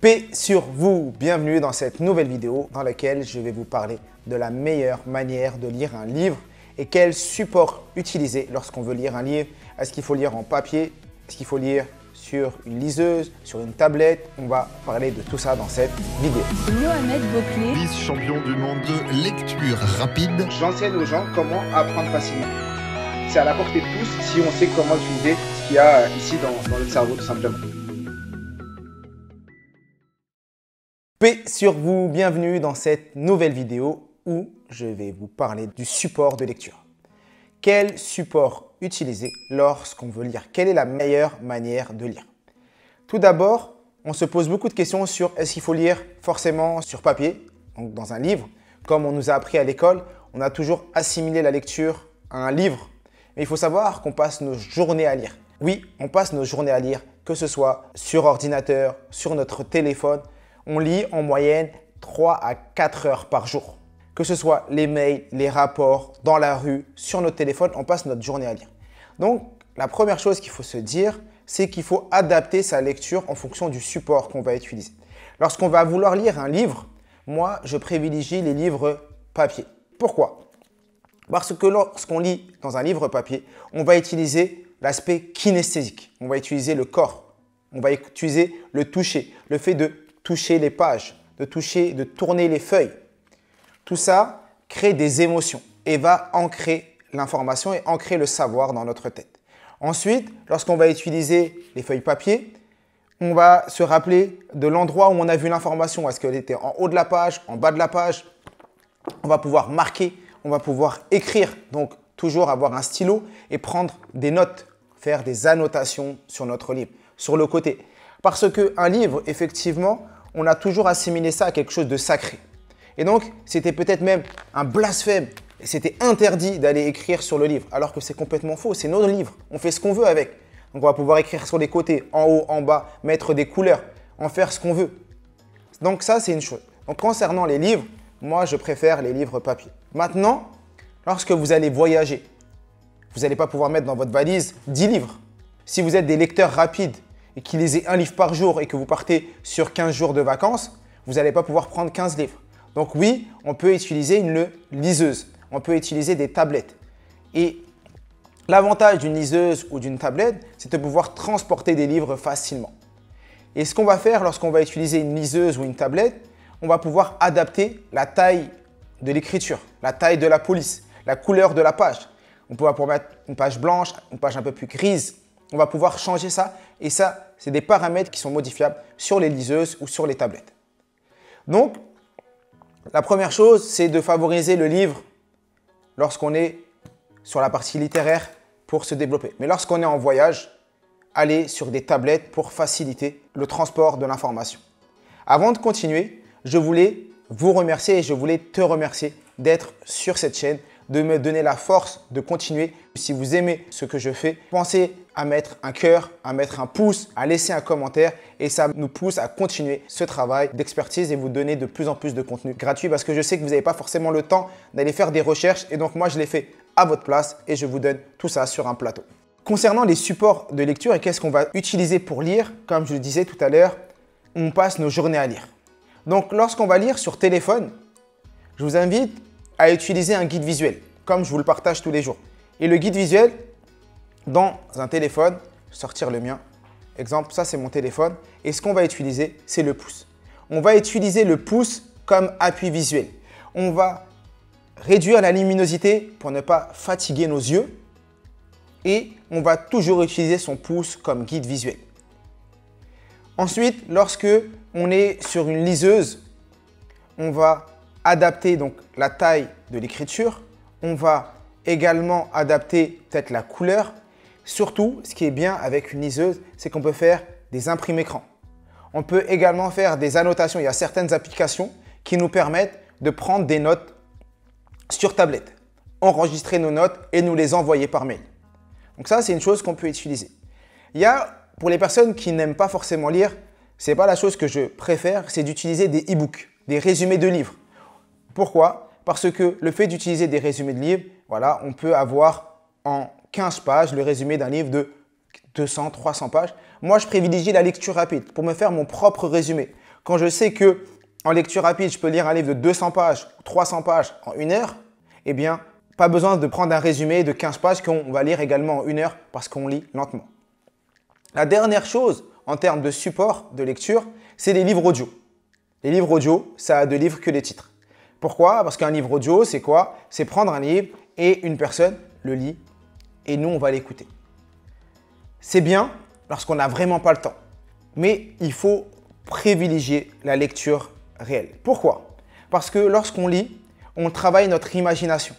Paix sur vous, bienvenue dans cette nouvelle vidéo dans laquelle je vais vous parler de la meilleure manière de lire un livre et quel support utiliser lorsqu'on veut lire un livre. Est-ce qu'il faut lire en papier? Est-ce qu'il faut lire sur une liseuse, sur une tablette? On va parler de tout ça dans cette vidéo. Mohamed Bouclé, Vice-champion du monde de lecture rapide. J'enseigne aux gens comment apprendre facilement. C'est à la portée de tous si on sait comment utiliser ce qu'il y a ici dans, dans le cerveau tout simplement. Paix sur vous, bienvenue dans cette nouvelle vidéo où je vais vous parler du support de lecture. Quel support utiliser lorsqu'on veut lire? Quelle est la meilleure manière de lire? Tout d'abord, on se pose beaucoup de questions sur est-ce qu'il faut lire forcément sur papier, donc dans un livre, comme on nous a appris à l'école, on a toujours assimilé la lecture à un livre, mais il faut savoir qu'on passe nos journées à lire. Oui, on passe nos journées à lire, que ce soit sur ordinateur, sur notre téléphone, on lit en moyenne 3 à 4 heures par jour. Que ce soit les mails, les rapports, dans la rue, sur notre téléphone, on passe notre journée à lire. Donc, la première chose qu'il faut se dire, c'est qu'il faut adapter sa lecture en fonction du support qu'on va utiliser. Lorsqu'on va vouloir lire un livre, moi, je privilégie les livres papier. Pourquoi? Parce que lorsqu'on lit dans un livre papier, on va utiliser l'aspect kinesthésique. On va utiliser le corps. On va utiliser le toucher, le fait de toucher les pages, de toucher, de tourner les feuilles. Tout ça crée des émotions et va ancrer l'information et ancrer le savoir dans notre tête. Ensuite, lorsqu'on va utiliser les feuilles papier, on va se rappeler de l'endroit où on a vu l'information. Est-ce qu'elle était en haut de la page, en bas de la page? On va pouvoir marquer, on va pouvoir écrire. Donc, toujours avoir un stylo et prendre des notes, faire des annotations sur notre livre, sur le côté. Parce qu'un livre, effectivement, on a toujours assimilé ça à quelque chose de sacré. Et donc, c'était peut-être même un blasphème. C'était interdit d'aller écrire sur le livre, alors que c'est complètement faux. C'est notre livre. On fait ce qu'on veut avec. Donc, on va pouvoir écrire sur les côtés, en haut, en bas, mettre des couleurs, en faire ce qu'on veut. Donc, ça, c'est une chose. Donc, concernant les livres, moi, je préfère les livres papier. Maintenant, lorsque vous allez voyager, vous n'allez pas pouvoir mettre dans votre valise 10 livres. Si vous êtes des lecteurs rapides et qui lisez un livre par jour et que vous partez sur 15 jours de vacances, vous n'allez pas pouvoir prendre 15 livres. Donc oui, on peut utiliser une liseuse, on peut utiliser des tablettes. Et l'avantage d'une liseuse ou d'une tablette, c'est de pouvoir transporter des livres facilement. Et ce qu'on va faire lorsqu'on va utiliser une liseuse ou une tablette, on va pouvoir adapter la taille de l'écriture, la taille de la police, la couleur de la page. On peut pouvoir mettre une page blanche, une page un peu plus grise, on va pouvoir changer ça. Et ça, c'est des paramètres qui sont modifiables sur les liseuses ou sur les tablettes. Donc, la première chose, c'est de favoriser le livre lorsqu'on est sur la partie littéraire pour se développer. Mais lorsqu'on est en voyage, aller sur des tablettes pour faciliter le transport de l'information. Avant de continuer, je voulais vous remercier et je voulais te remercier d'être sur cette chaîne de me donner la force de continuer. Si vous aimez ce que je fais, pensez à mettre un cœur, à mettre un pouce, à laisser un commentaire et ça nous pousse à continuer ce travail d'expertise et vous donner de plus en plus de contenu gratuit parce que je sais que vous n'avez pas forcément le temps d'aller faire des recherches et donc moi je l'ai fait à votre place et je vous donne tout ça sur un plateau. Concernant les supports de lecture et qu'est-ce qu'on va utiliser pour lire, comme je le disais tout à l'heure, on passe nos journées à lire. Donc lorsqu'on va lire sur téléphone, je vous invite à utiliser un guide visuel, comme je vous le partage tous les jours. Et le guide visuel, dans un téléphone, sortir le mien, exemple, ça c'est mon téléphone, et ce qu'on va utiliser, c'est le pouce. On va utiliser le pouce comme appui visuel. On va réduire la luminosité pour ne pas fatiguer nos yeux et on va toujours utiliser son pouce comme guide visuel. Ensuite, lorsque on est sur une liseuse, on va adapter donc la taille de l'écriture. On va également adapter peut-être la couleur. Surtout, ce qui est bien avec une liseuse, c'est qu'on peut faire des imprimes écran. On peut également faire des annotations. Il y a certaines applications qui nous permettent de prendre des notes sur tablette, enregistrer nos notes et nous les envoyer par mail. Donc ça, c'est une chose qu'on peut utiliser. Il y a, pour les personnes qui n'aiment pas forcément lire, ce n'est pas la chose que je préfère, c'est d'utiliser des e-books, des résumés de livres. Pourquoi? Parce que le fait d'utiliser des résumés de livres, voilà, on peut avoir en 15 pages le résumé d'un livre de 200, 300 pages. Moi, je privilégie la lecture rapide pour me faire mon propre résumé, quand je sais que en lecture rapide, je peux lire un livre de 200 pages, 300 pages en une heure, eh bien, pas besoin de prendre un résumé de 15 pages qu'on va lire également en une heure parce qu'on lit lentement. La dernière chose en termes de support de lecture, c'est les livres audio. Les livres audio, ça a de livres que des titres. Pourquoi? Parce qu'un livre audio, c'est quoi? C'est prendre un livre et une personne le lit et nous, on va l'écouter. C'est bien lorsqu'on n'a vraiment pas le temps. Mais il faut privilégier la lecture réelle. Pourquoi? Parce que lorsqu'on lit, on travaille notre imagination.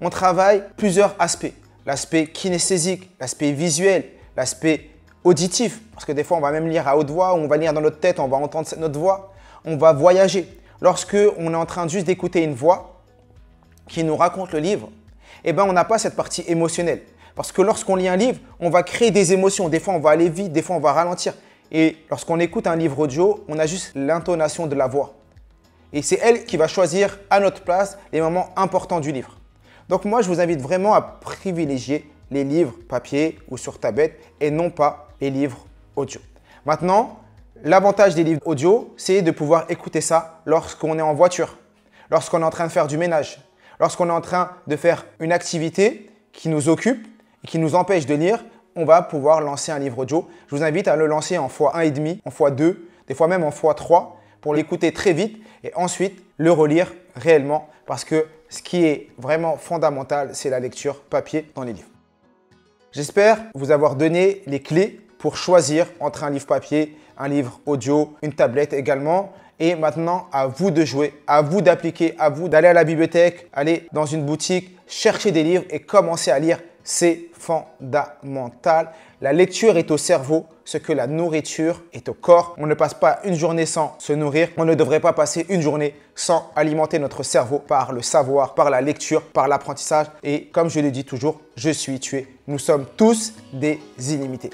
On travaille plusieurs aspects. L'aspect kinesthésique, l'aspect visuel, l'aspect auditif. Parce que des fois, on va même lire à haute voix, on va lire dans notre tête, on va entendre notre voix. On va voyager. Lorsque on est en train juste d'écouter une voix qui nous raconte le livre, eh ben, on n'a pas cette partie émotionnelle. Parce que lorsqu'on lit un livre, on va créer des émotions. Des fois, on va aller vite, des fois, on va ralentir. Et lorsqu'on écoute un livre audio, on a juste l'intonation de la voix. Et c'est elle qui va choisir à notre place les moments importants du livre. Donc moi, je vous invite vraiment à privilégier les livres papier ou sur tablette et non pas les livres audio. Maintenant, l'avantage des livres audio, c'est de pouvoir écouter ça lorsqu'on est en voiture, lorsqu'on est en train de faire du ménage, lorsqu'on est en train de faire une activité qui nous occupe et qui nous empêche de lire, on va pouvoir lancer un livre audio. Je vous invite à le lancer en x1,5, en x2, des fois même en x3 pour l'écouter très vite et ensuite le relire réellement parce que ce qui est vraiment fondamental, c'est la lecture papier dans les livres. J'espère vous avoir donné les clés pour choisir entre un livre papier, un livre audio, une tablette également. Et maintenant, à vous de jouer, à vous d'appliquer, à vous d'aller à la bibliothèque, aller dans une boutique, chercher des livres et commencer à lire c'est fondamental. La lecture est au cerveau, ce que la nourriture est au corps. On ne passe pas une journée sans se nourrir. On ne devrait pas passer une journée sans alimenter notre cerveau par le savoir, par la lecture, par l'apprentissage. Et comme je le dis toujours, je suis tué. Nous sommes tous des illimités.